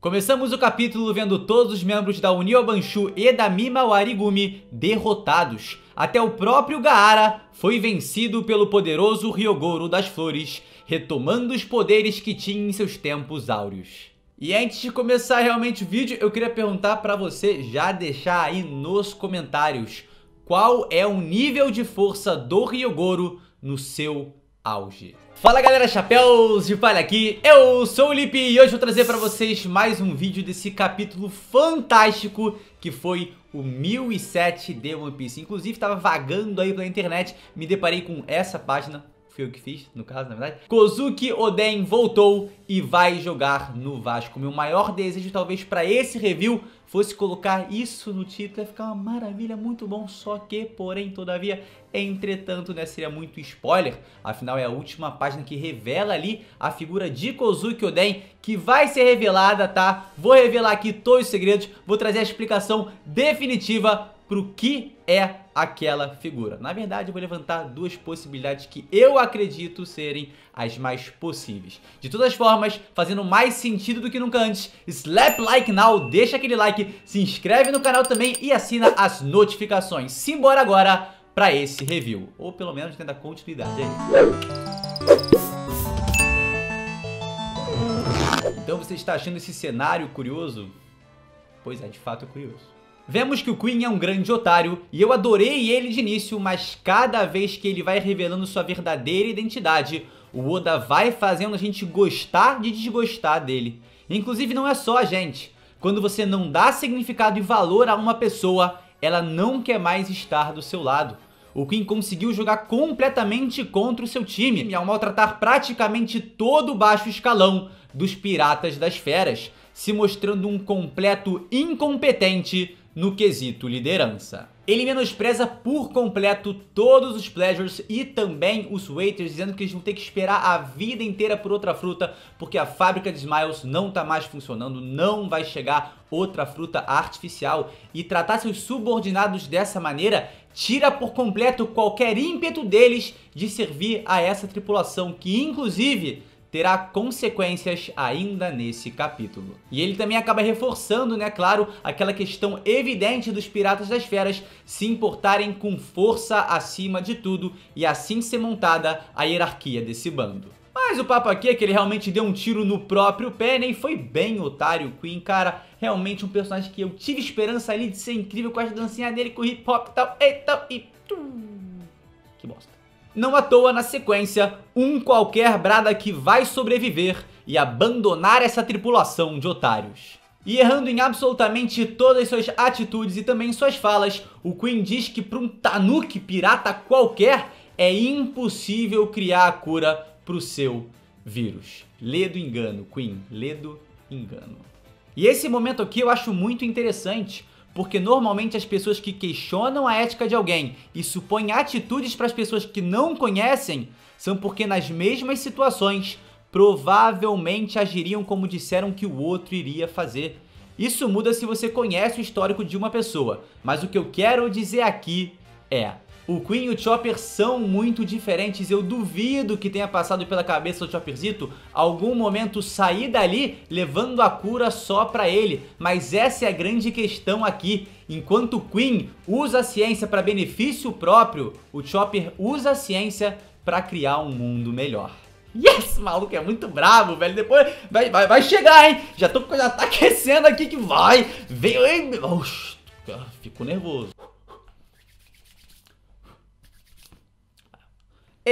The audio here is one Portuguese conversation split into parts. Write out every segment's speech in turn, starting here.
Começamos o capítulo vendo todos os membros da União Banshu e da Mima Warigumi derrotados. Até o próprio Gaara foi vencido pelo poderoso Ryogoro das Flores, retomando os poderes que tinha em seus tempos áureos. E antes de começar realmente o vídeo, eu queria perguntar para você já deixar aí nos comentários qual é o nível de força do Ryogoro no seu auge. Fala galera, chapéus de palha aqui, eu sou o Lipe e hoje vou trazer para vocês mais um vídeo desse capítulo fantástico que foi o 1007 de One Piece. Inclusive estava vagando aí pela internet, me deparei com essa página, fui eu que fiz, no caso, na verdade. Kozuki Oden voltou e vai jogar no Vasco. Meu maior desejo, talvez, para esse review fosse colocar isso no título, ia ficar uma maravilha, muito bom, só que, porém, todavia, entretanto, né, seria muito spoiler, afinal é a última página que revela ali a figura de Kozuki Oden, que vai ser revelada, tá? Vou revelar aqui todos os segredos, vou trazer a explicação definitiva pro que é aquela figura. Na verdade, eu vou levantar duas possibilidades que eu acredito serem as mais possíveis. De todas as formas, fazendo mais sentido do que nunca antes, slap like now, deixa aquele like, se inscreve no canal também e assina as notificações. Simbora agora para esse review, ou pelo menos tenta continuidade aí. Então você está achando esse cenário curioso? Pois é, de fato é curioso. Vemos que o Queen é um grande otário e eu adorei ele de início, mas cada vez que ele vai revelando sua verdadeira identidade, o Oda vai fazendo a gente gostar de desgostar dele. Inclusive não é só a gente. Quando você não dá significado e valor a uma pessoa, ela não quer mais estar do seu lado. O Queen conseguiu jogar completamente contra o seu time, ao maltratar praticamente todo o baixo escalão dos Piratas das Feras, se mostrando um completo incompetente no quesito liderança. Ele menospreza por completo todos os Pleasures e também os Waiters, dizendo que eles vão ter que esperar a vida inteira por outra fruta, porque a fábrica de Smiles não tá mais funcionando, não vai chegar outra fruta artificial. E tratar seus subordinados dessa maneira tira por completo qualquer ímpeto deles de servir a essa tripulação, que inclusive terá consequências ainda nesse capítulo. E ele também acaba reforçando, né, claro, aquela questão evidente dos Piratas das Feras se importarem com força acima de tudo e assim ser montada a hierarquia desse bando. Mas o papo aqui é que ele realmente deu um tiro no próprio pé, né? E foi bem otário Queen, cara. Realmente um personagem que eu tive esperança ali de ser incrível com as dancinhas dele, com hip hop e tal. Eita, e... Que bosta. Não à toa, na sequência, um qualquer brada que vai sobreviver e abandonar essa tripulação de otários. E errando em absolutamente todas suas atitudes e também suas falas, o Queen diz que para um Tanuki pirata qualquer é impossível criar a cura para o seu vírus. Lê do engano, Queen, lê do engano. E esse momento aqui eu acho muito interessante, porque normalmente as pessoas que questionam a ética de alguém e supõem atitudes para as pessoas que não conhecem são porque nas mesmas situações provavelmente agiriam como disseram que o outro iria fazer. Isso muda se você conhece o histórico de uma pessoa, mas o que eu quero dizer aqui é o Queen e o Chopper são muito diferentes. Eu duvido que tenha passado pela cabeça do Chopperzito algum momento sair dali levando a cura só pra ele. Mas essa é a grande questão aqui. Enquanto o Queen usa a ciência para benefício próprio, o Chopper usa a ciência para criar um mundo melhor. Yes, maluco, é muito bravo, velho. Depois vai, vai, vai chegar, hein? Já tô já tá aquecendo aqui que vai. Veio, Oxi, fico nervoso. E,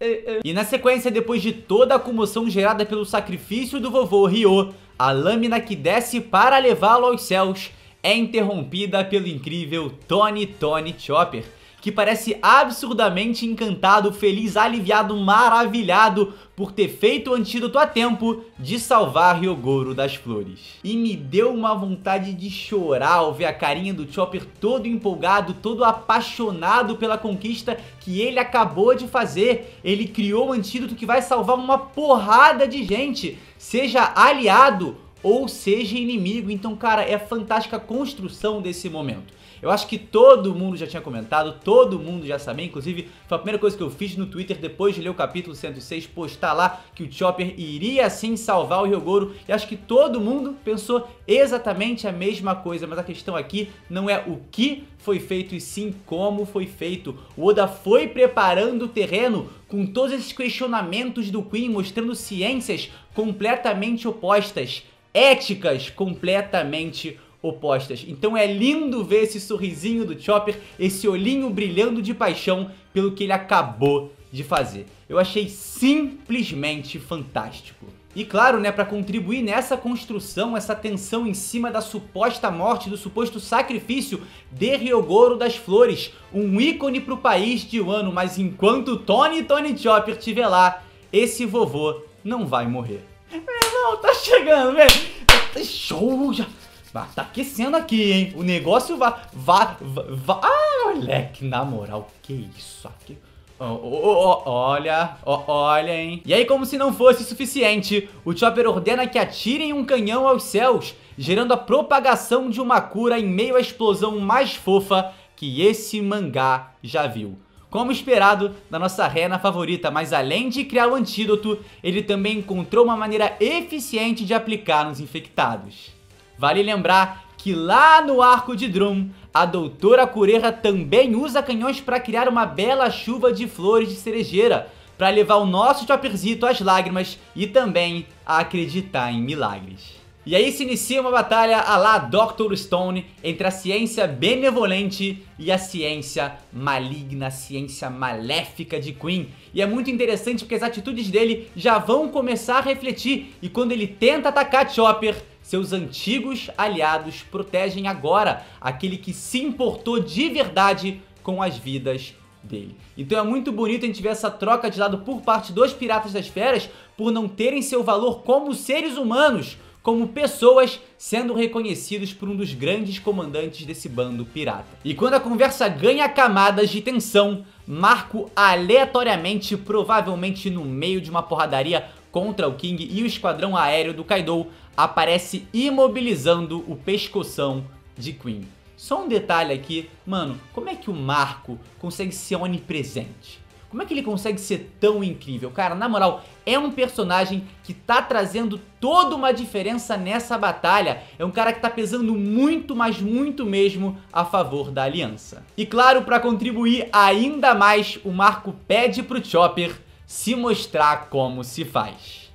e, e. e na sequência, depois de toda a comoção gerada pelo sacrifício do vovô Ryo, a lâmina que desce para levá-lo aos céus é interrompida pelo incrível Tony Tony Chopper, que parece absurdamente encantado, feliz, aliviado, maravilhado por ter feito o antídoto a tempo de salvar Ryogoro das flores. E me deu uma vontade de chorar ao ver a carinha do Chopper todo empolgado, todo apaixonado pela conquista que ele acabou de fazer. Ele criou um antídoto que vai salvar uma porrada de gente, seja aliado ou seja inimigo. Então, cara, é fantástica a construção desse momento. Eu acho que todo mundo já tinha comentado, todo mundo já sabia, inclusive foi a primeira coisa que eu fiz no Twitter depois de ler o capítulo 106, postar lá que o Chopper iria sim salvar o Ryogoro, e acho que todo mundo pensou exatamente a mesma coisa, mas a questão aqui não é o que foi feito e sim como foi feito. O Oda foi preparando o terreno com todos esses questionamentos do Queen, mostrando ciências completamente opostas, éticas completamente opostas opostas. Então é lindo ver esse sorrisinho do Chopper, esse olhinho brilhando de paixão pelo que ele acabou de fazer. Eu achei simplesmente fantástico. E claro, né, para contribuir nessa construção, essa tensão em cima da suposta morte, do suposto sacrifício de Ryogoro das Flores, um ícone pro país de Wano, mas enquanto Tony Tony Chopper estiver lá, esse vovô não vai morrer. Meu irmão, tá chegando, velho. Show já. Bah, tá aquecendo aqui, hein? O negócio vai. Vai. vai ah, moleque, na moral, que isso aqui? Oh, oh, oh, olha, olha, hein? E aí, como se não fosse suficiente, o Chopper ordena que atirem um canhão aos céus, gerando a propagação de uma cura em meio à explosão mais fofa que esse mangá já viu. Como esperado da nossa rena favorita, mas além de criar o antídoto, ele também encontrou uma maneira eficiente de aplicar nos infectados. Vale lembrar que lá no arco de Drum, a doutora Cureja também usa canhões para criar uma bela chuva de flores de cerejeira, para levar o nosso Chopperzito às lágrimas e também a acreditar em milagres. E aí se inicia uma batalha a lá Dr. Stone entre a ciência benevolente e a ciência maligna, a ciência maléfica de Queen. E é muito interessante porque as atitudes dele já vão começar a refletir e quando ele tenta atacar Chopper, seus antigos aliados protegem agora aquele que se importou de verdade com as vidas dele. Então é muito bonito a gente ver essa troca de lado por parte dos Piratas das Feras por não terem seu valor como seres humanos, como pessoas sendo reconhecidos por um dos grandes comandantes desse bando pirata. E quando a conversa ganha camadas de tensão, Marco aleatoriamente, provavelmente no meio de uma porradaria contra o King e o esquadrão aéreo do Kaido, aparece imobilizando o pescoção de Queen. Só um detalhe aqui, mano, como é que o Marco consegue ser onipresente? Como é que ele consegue ser tão incrível? Cara, na moral, é um personagem que tá trazendo toda uma diferença nessa batalha. É um cara que tá pesando muito, mas muito mesmo a favor da aliança. E claro, para contribuir ainda mais, o Marco pede pro Chopper se mostrar como se faz.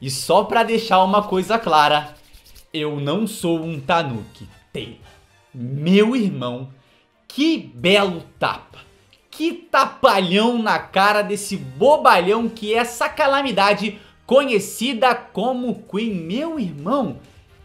E só para deixar uma coisa clara, eu não sou um Tanuki. Taylor. Meu irmão, que belo tapa. Que tapalhão na cara desse bobalhão que é essa calamidade conhecida como Queen. Meu irmão,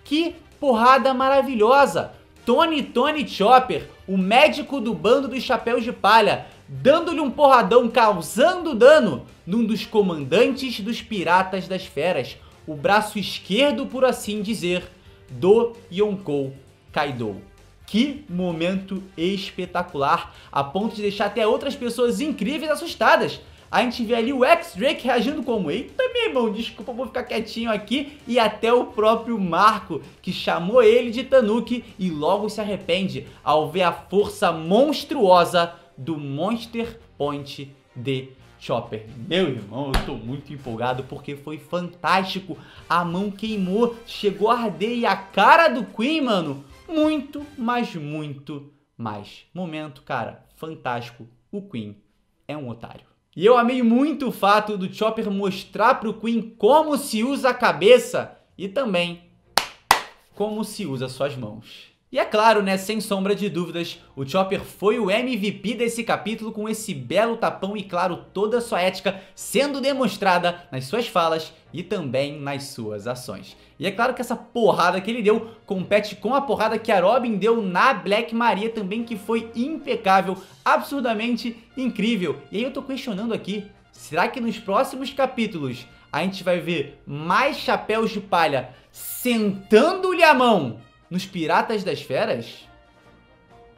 que porrada maravilhosa. Tony Tony Chopper, o médico do bando dos chapéus de palha, dando-lhe um porradão, causando dano num dos comandantes dos piratas das feras, o braço esquerdo, por assim dizer, do Yonkou Kaido. Que momento espetacular, a ponto de deixar até outras pessoas incríveis assustadas. A gente vê ali o X-Drake reagindo como Eita, meu irmão, desculpa, vou ficar quietinho aqui. E até o próprio Marco, que chamou ele de Tanuki e logo se arrepende ao ver a força monstruosa do Monster Point de Chopper. Meu irmão, eu tô muito empolgado porque foi fantástico. A mão queimou, chegou a arder e a cara do Queen, mano, muito, mas muito mais. Momento, cara, fantástico. O Queen é um otário. E eu amei muito o fato do Chopper mostrar pro Queen como se usa a cabeça e também como se usa suas mãos. E é claro, né, sem sombra de dúvidas, o Chopper foi o MVP desse capítulo com esse belo tapão e claro, toda a sua ética sendo demonstrada nas suas falas e também nas suas ações. E é claro que essa porrada que ele deu compete com a porrada que a Robin deu na Black Maria também, que foi impecável, absurdamente incrível. E aí eu tô questionando aqui, será que nos próximos capítulos a gente vai ver mais chapéus de palha sentando-lhe a mão nos Piratas das Feras?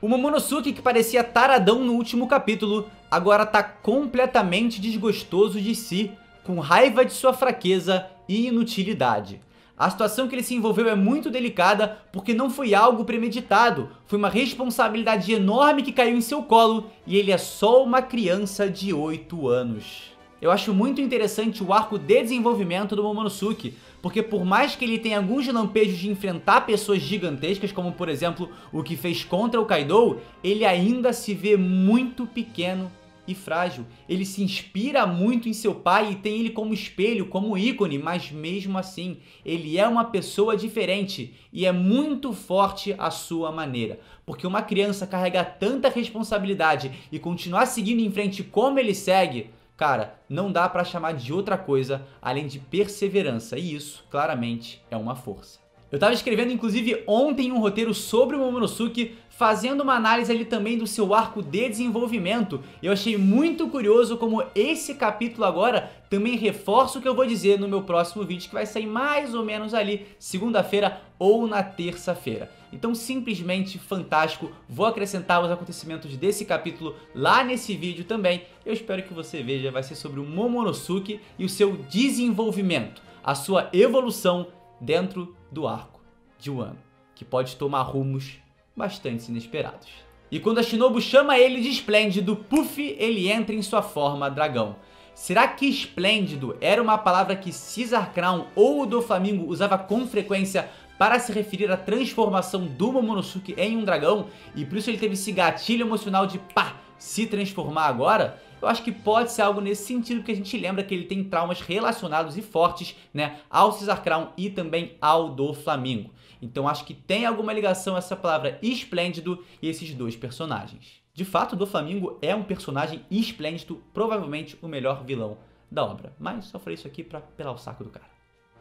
O Momonosuke, que parecia taradão no último capítulo, agora tá completamente desgostoso de si, com raiva de sua fraqueza e inutilidade. A situação que ele se envolveu é muito delicada porque não foi algo premeditado, foi uma responsabilidade enorme que caiu em seu colo e ele é só uma criança de 8 anos. Eu acho muito interessante o arco de desenvolvimento do Momonosuke, porque por mais que ele tenha alguns lampejos de enfrentar pessoas gigantescas, como por exemplo o que fez contra o Kaido, ele ainda se vê muito pequeno e frágil. Ele se inspira muito em seu pai e tem ele como espelho, como ícone, mas mesmo assim, ele é uma pessoa diferente e é muito forte à sua maneira. Porque uma criança carregar tanta responsabilidade e continuar seguindo em frente como ele segue, cara, não dá para chamar de outra coisa além de perseverança, e isso claramente é uma força. Eu tava escrevendo inclusive ontem um roteiro sobre o Momonosuke, fazendo uma análise ali também do seu arco de desenvolvimento. Eu achei muito curioso como esse capítulo agora também reforça o que eu vou dizer no meu próximo vídeo, que vai sair mais ou menos ali segunda-feira ou na terça-feira. Então simplesmente fantástico, vou acrescentar os acontecimentos desse capítulo lá nesse vídeo também. Eu espero que você veja, vai ser sobre o Momonosuke e o seu desenvolvimento, a sua evolução dentro do arco de Wano, que pode tomar rumos bastante inesperados. E quando a Shinobu chama ele de Esplêndido, Puff ele entra em sua forma dragão. Será que esplêndido era uma palavra que Caesar Crown ou o do Flamingo usava com frequência para se referir à transformação do Momonosuke em um dragão e por isso ele teve esse gatilho emocional de pá, se transformar agora? Eu acho que pode ser algo nesse sentido, porque a gente lembra que ele tem traumas relacionados e fortes né, ao Caesar Crown e também ao do Flamingo. Então acho que tem alguma ligação essa palavra esplêndido e esses dois personagens. De fato, do Flamingo é um personagem esplêndido, provavelmente o melhor vilão da obra. Mas só falei isso aqui para pelar o saco do cara.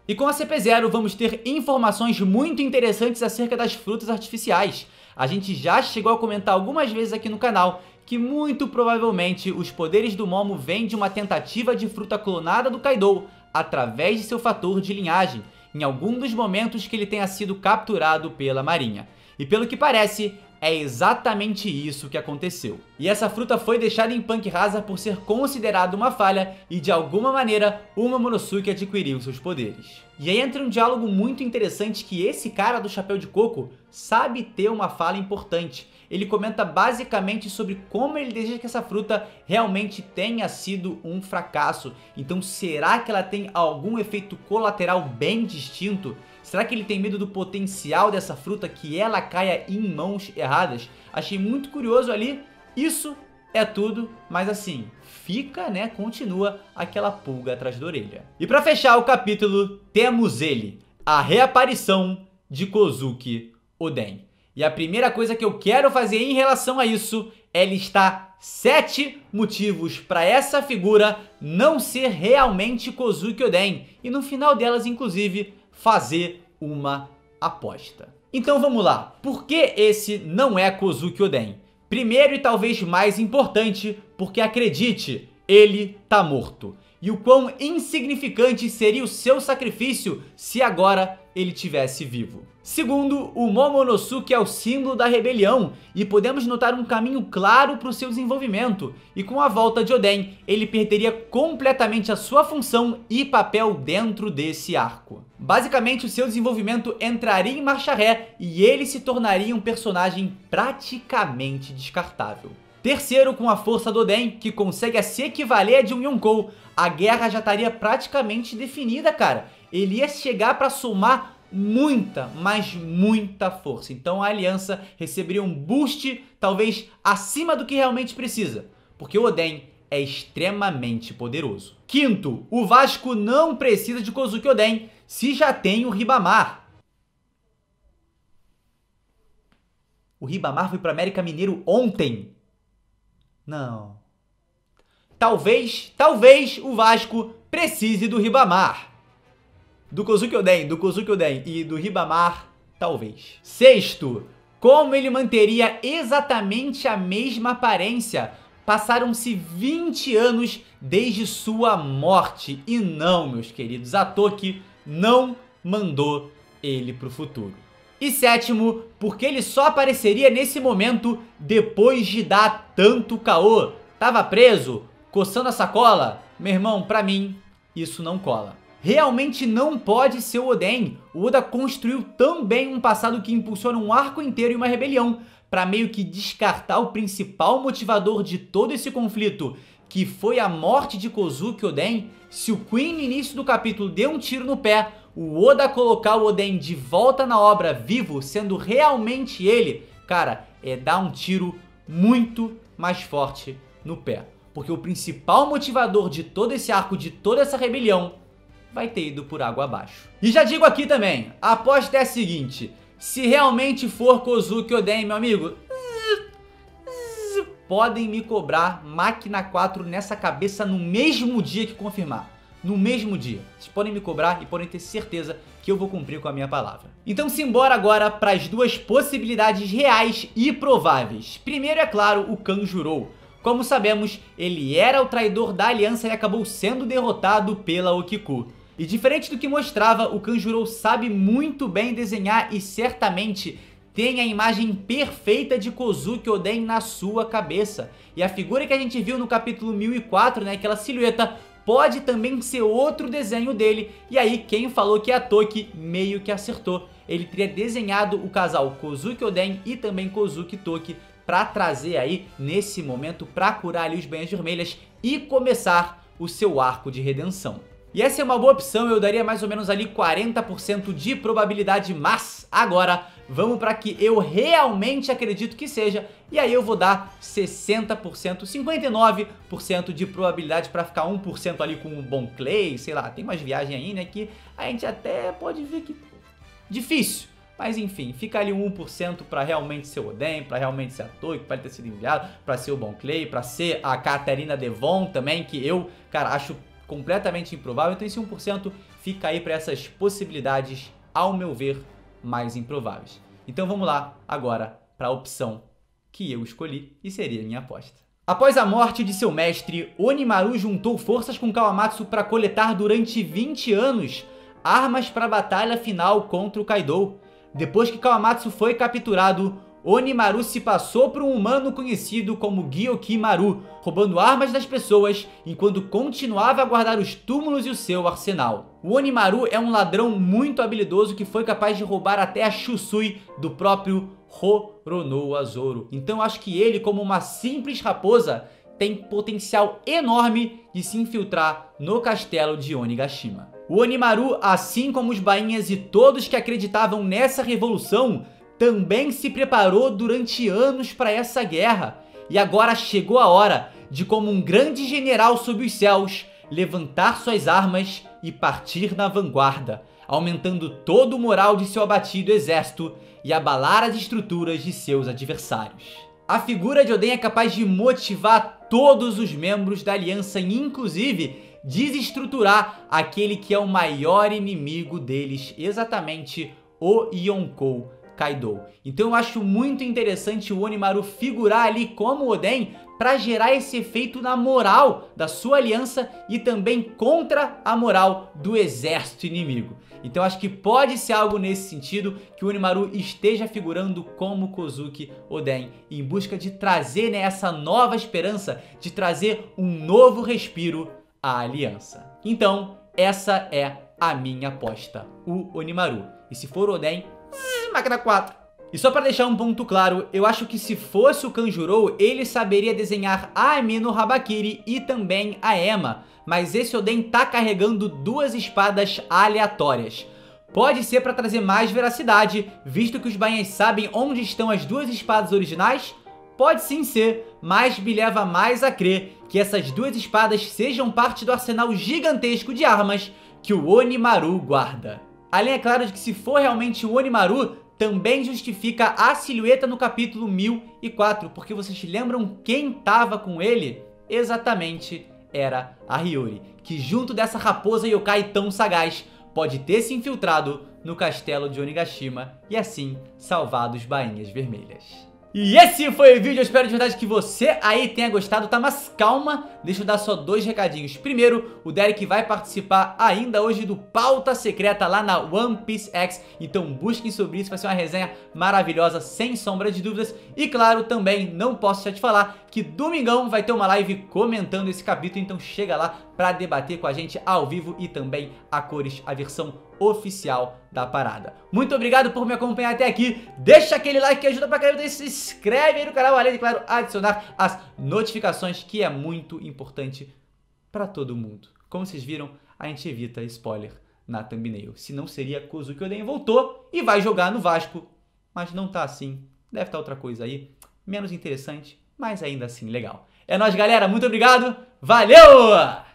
E com a CP0 vamos ter informações muito interessantes acerca das frutas artificiais. A gente já chegou a comentar algumas vezes aqui no canal que muito provavelmente os poderes do Momo vêm de uma tentativa de fruta clonada do Kaido através de seu fator de linhagem, em algum dos momentos que ele tenha sido capturado pela marinha. E pelo que parece, é exatamente isso que aconteceu. E essa fruta foi deixada em Punk Hazard por ser considerada uma falha e de alguma maneira o Momonosuke adquiriu seus poderes. E aí entra um diálogo muito interessante que esse cara do chapéu de coco sabe ter uma fala importante. Ele comenta basicamente sobre como ele deseja que essa fruta realmente tenha sido um fracasso. Então será que ela tem algum efeito colateral bem distinto? Será que ele tem medo do potencial dessa fruta que ela caia em mãos erradas? Achei muito curioso ali. Isso é tudo, mas assim, fica, né, continua aquela pulga atrás da orelha. E para fechar o capítulo, temos ele, a reaparição de Kozuki Oden. E a primeira coisa que eu quero fazer em relação a isso é listar sete motivos para essa figura não ser realmente Kozuki Oden. E no final delas, inclusive, fazer uma aposta. Então vamos lá, por que esse não é Kozuki Oden? Primeiro e talvez mais importante, porque acredite, ele tá morto. E o quão insignificante seria o seu sacrifício se agora ele tivesse vivo. Segundo, o Momonosuke é o símbolo da rebelião e podemos notar um caminho claro para o seu desenvolvimento. E com a volta de Oden, ele perderia completamente a sua função e papel dentro desse arco. Basicamente, o seu desenvolvimento entraria em marcha ré e ele se tornaria um personagem praticamente descartável. Terceiro, com a força do Oden, que consegue se equivaler a de um Yonkou, a guerra já estaria praticamente definida, cara. Ele ia chegar para somar muita, mas muita força. Então a aliança receberia um boost talvez acima do que realmente precisa, porque o Oden é extremamente poderoso. Quinto, o Vasco não precisa de Kozuki Oden se já tem o Ribamar. O Ribamar foi para América Mineiro ontem. Não. Talvez, talvez o Vasco precise do Ribamar. Do Kozuki Oden, do Kozuki Oden e do Ribamar, talvez. Sexto, como ele manteria exatamente a mesma aparência? Passaram-se 20 anos desde sua morte. E não, meus queridos, a Toki não mandou ele pro futuro. E sétimo, porque ele só apareceria nesse momento depois de dar tanto caô. Tava preso, coçando a sacola? Meu irmão, pra mim, isso não cola. realmente não pode ser o Oden. O Oda construiu também um passado que impulsiona um arco inteiro e uma rebelião, para meio que descartar o principal motivador de todo esse conflito, que foi a morte de Kozuki Oden. Se o Queen no início do capítulo deu um tiro no pé, o Oda colocar o Oden de volta na obra vivo, sendo realmente ele, cara, é dar um tiro muito mais forte no pé. Porque o principal motivador de todo esse arco, de toda essa rebelião, vai ter ido por água abaixo. E já digo aqui também, a aposta é a seguinte, se realmente for Kozuki Oden, meu amigo, podem me cobrar máquina 4 nessa cabeça no mesmo dia que confirmar. No mesmo dia. Vocês podem me cobrar e podem ter certeza que eu vou cumprir com a minha palavra. Então simbora agora para as duas possibilidades reais e prováveis. Primeiro, é claro, o Kanjurou. Como sabemos, ele era o traidor da aliança e acabou sendo derrotado pela Okiku. E diferente do que mostrava, o Kanjuro sabe muito bem desenhar e certamente tem a imagem perfeita de Kozuki Oden na sua cabeça. E a figura que a gente viu no capítulo 1004, né, aquela silhueta, pode também ser outro desenho dele. E aí quem falou que é a Toki meio que acertou. Ele teria desenhado o casal Kozuki Oden e também Kozuki Toki para trazer aí, nesse momento, para curar ali os banhas vermelhas e começar o seu arco de redenção. E essa é uma boa opção, eu daria mais ou menos ali 40% de probabilidade, mas agora vamos para que eu realmente acredito que seja, e aí eu vou dar 60%, 59% de probabilidade para ficar 1% ali com o bom clay, sei lá, tem umas viagens aí, né, que a gente até pode ver que difícil. Mas enfim, fica ali 1% para realmente ser o Oden, para realmente ser a que pode ter sido enviado, para ser o Bon Clay, para ser a Catarina Devon também, que eu, cara, acho completamente improvável. Então esse 1% fica aí para essas possibilidades, ao meu ver, mais improváveis. Então vamos lá agora para a opção que eu escolhi e seria minha aposta. Após a morte de seu mestre, Onimaru juntou forças com Kawamatsu para coletar durante 20 anos armas para a batalha final contra o Kaido. Depois que Kawamatsu foi capturado, Onimaru se passou por um humano conhecido como Gyokimaru, roubando armas das pessoas enquanto continuava a guardar os túmulos e o seu arsenal. O Onimaru é um ladrão muito habilidoso que foi capaz de roubar até a Shusui do próprio Horonou Azoro. Então acho que ele, como uma simples raposa, tem potencial enorme de se infiltrar no castelo de Onigashima. O Onimaru, assim como os bainhas e todos que acreditavam nessa revolução, também se preparou durante anos para essa guerra. E agora chegou a hora de, como um grande general sob os céus, levantar suas armas e partir na vanguarda, aumentando todo o moral de seu abatido exército e abalar as estruturas de seus adversários. A figura de Oden é capaz de motivar todos os membros da aliança, inclusive desestruturar aquele que é o maior inimigo deles, exatamente o Yonkou Kaido. Então eu acho muito interessante o Onimaru figurar ali como Oden para gerar esse efeito na moral da sua aliança e também contra a moral do exército inimigo. Então acho que pode ser algo nesse sentido que o Onimaru esteja figurando como Kozuki Oden em busca de trazer né, essa nova esperança, de trazer um novo respiro a aliança. Então, essa é a minha aposta, o Onimaru. E se for Oden, máquina 4. E só para deixar um ponto claro, eu acho que se fosse o Kanjuro, ele saberia desenhar a Ami no Habakiri e também a Emma, mas esse Oden tá carregando duas espadas aleatórias. Pode ser para trazer mais veracidade, visto que os Bainhas sabem onde estão as duas espadas originais? Pode sim ser, mas me leva mais a crer que essas duas espadas sejam parte do arsenal gigantesco de armas que o Onimaru guarda. Além, é claro, de que se for realmente o Onimaru, também justifica a silhueta no capítulo 1004, porque vocês lembram quem estava com ele? Exatamente, era a Hiyori, que junto dessa raposa yokai tão sagaz, pode ter se infiltrado no castelo de Onigashima e assim salvado os bainhas vermelhas. E esse foi o vídeo, eu espero de verdade que você aí tenha gostado, tá? Mas calma, deixa eu dar só dois recadinhos. Primeiro, o Derek vai participar ainda hoje do Pauta Secreta lá na One Piece X, então busquem sobre isso, vai ser uma resenha maravilhosa, sem sombra de dúvidas. E claro, também não posso já te falar que domingão vai ter uma live comentando esse capítulo, então chega lá para debater com a gente ao vivo e também a cores, a versão oficial da parada. Muito obrigado por me acompanhar até aqui. Deixa aquele like que ajuda pra caramba. Se inscreve aí no canal, além de, claro, adicionar as notificações, que é muito importante para todo mundo. Como vocês viram, a gente evita spoiler na thumbnail. Se não seria Kozuki Oden voltou e vai jogar no Vasco. Mas não tá assim. Deve estar tá outra coisa aí. Menos interessante, mas ainda assim legal. É nóis, galera. Muito obrigado. Valeu!